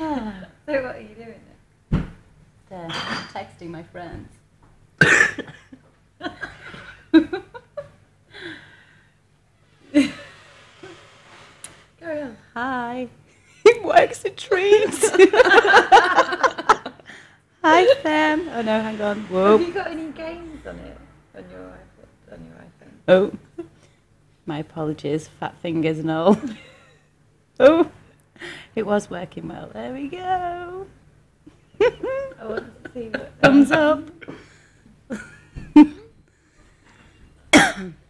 So what are you doing then? there, texting my friends. Carry on. Hi. It works a treat. Hi, Sam. Oh no, hang on. Whoa. Have you got any games on it on your iPod, on your iPhone? Oh. My apologies, fat fingers and all. oh. It was working well. There we go. I want to see what comes up.